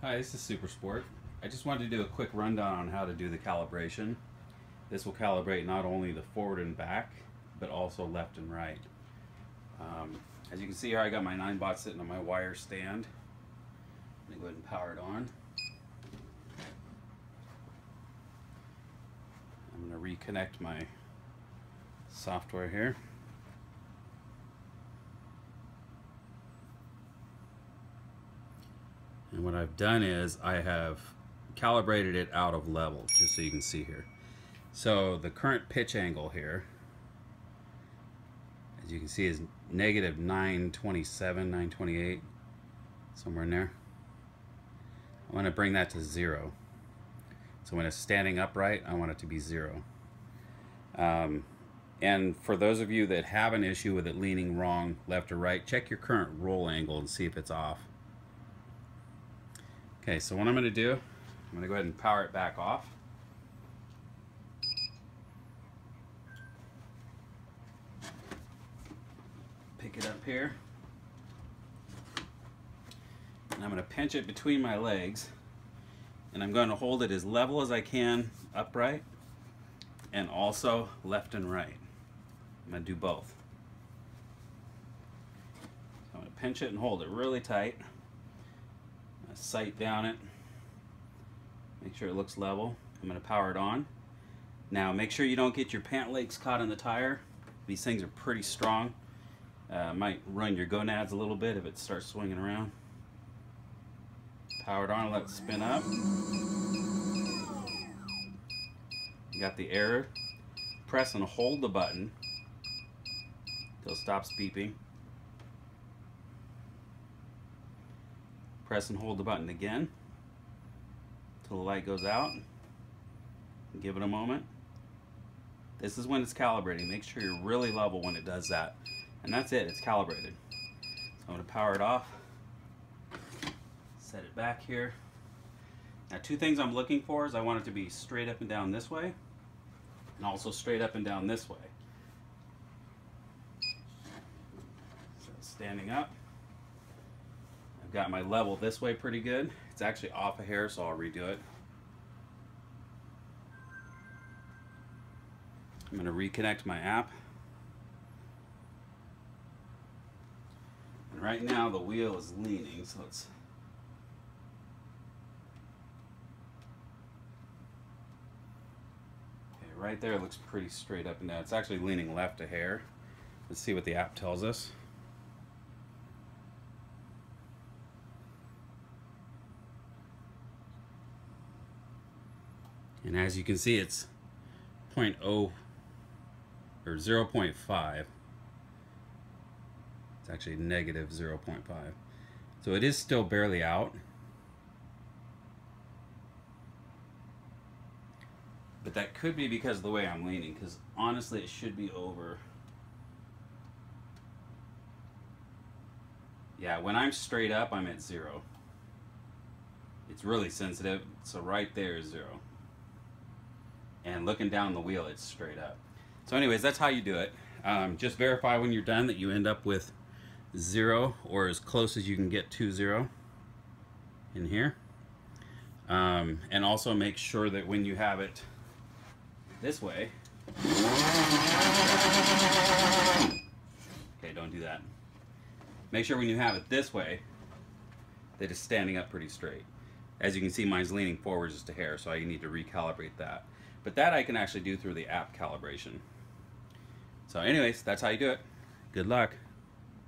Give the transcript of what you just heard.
Hi, this is Super Sport. I just wanted to do a quick rundown on how to do the calibration. This will calibrate not only the forward and back, but also left and right. Um, as you can see here, I got my NineBot sitting on my wire stand. Let me go ahead and power it on. I'm going to reconnect my software here. And what I've done is I have calibrated it out of level, just so you can see here. So the current pitch angle here, as you can see, is negative 927, 928, somewhere in there. I want to bring that to zero. So when it's standing upright, I want it to be zero. Um, and for those of you that have an issue with it leaning wrong, left or right, check your current roll angle and see if it's off. Okay, so what I'm going to do, I'm going to go ahead and power it back off. Pick it up here. And I'm going to pinch it between my legs. And I'm going to hold it as level as I can upright and also left and right. I'm going to do both. So I'm going to pinch it and hold it really tight sight down it. Make sure it looks level. I'm going to power it on. Now make sure you don't get your pant legs caught in the tire. These things are pretty strong. Uh, might run your gonads a little bit if it starts swinging around. Power it on, let it spin up. You got the error. Press and hold the button till it stops beeping. Press and hold the button again until the light goes out. Give it a moment. This is when it's calibrating. Make sure you're really level when it does that. And that's it, it's calibrated. So I'm gonna power it off, set it back here. Now two things I'm looking for is I want it to be straight up and down this way, and also straight up and down this way. So standing up. I've got my level this way pretty good. It's actually off a hair, so I'll redo it. I'm going to reconnect my app. And right now the wheel is leaning, so let's Okay, right there it looks pretty straight up and down. It's actually leaning left a hair. Let's see what the app tells us. And as you can see it's 0.0 or 0.5 it's actually negative 0.5 so it is still barely out. But that could be because of the way I'm leaning because honestly it should be over. Yeah when I'm straight up I'm at zero. It's really sensitive so right there is zero and looking down the wheel it's straight up. So anyways that's how you do it. Um, just verify when you're done that you end up with zero or as close as you can get to zero in here. Um, and also make sure that when you have it this way okay don't do that. Make sure when you have it this way that it's standing up pretty straight as you can see mine's leaning forward just a hair so I need to recalibrate that but that I can actually do through the app calibration. So anyways, that's how you do it. Good luck.